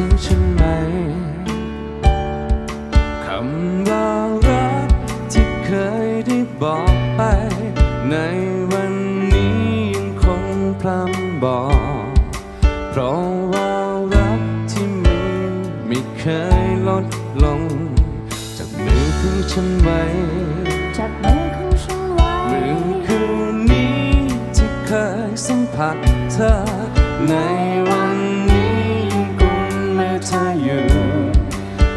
สิฉันไหมคำว่ารักที่เคยได้บอกไป ในวันนี้ยังคงพร่ำบอก เพราะว่ารักที่มีไม่เคยลดลง จากมือของฉันไว้จับมือของฉันไว้มือคืนนี้ที่เคยสัมผัสเธอในวัน เธออยู่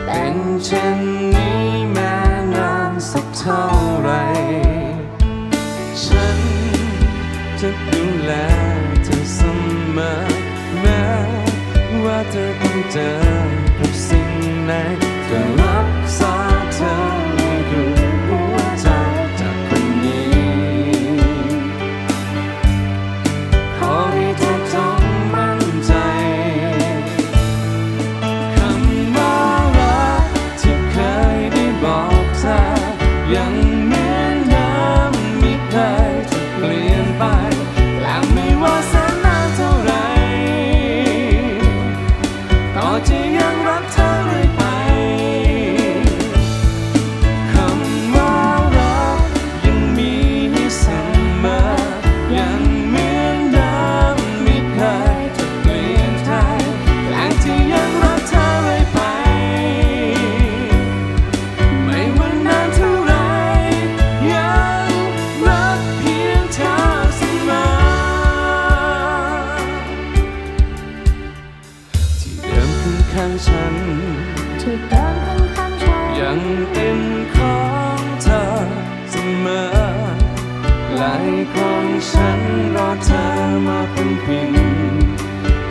เป็นเช่นนี้แม้นานสักเท่าไร ฉันจะดูแลเธอเสมอแม้ว่าเธอต้องเจอกับสิ่งไหนจะรับ ฉัน ที่เดินข้างๆฉัน ยังเป็นของเธอเสมอไหลของฉันรอเธอมาเป็นพิน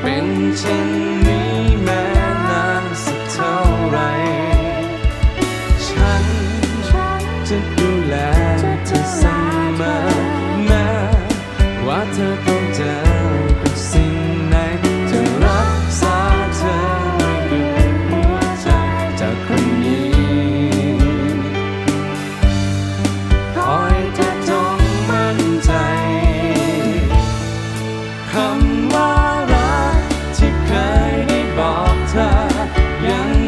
เป็นเช่นนี้แม้นานสักเท่าไหรฉันฉันจะดูแล Yeah.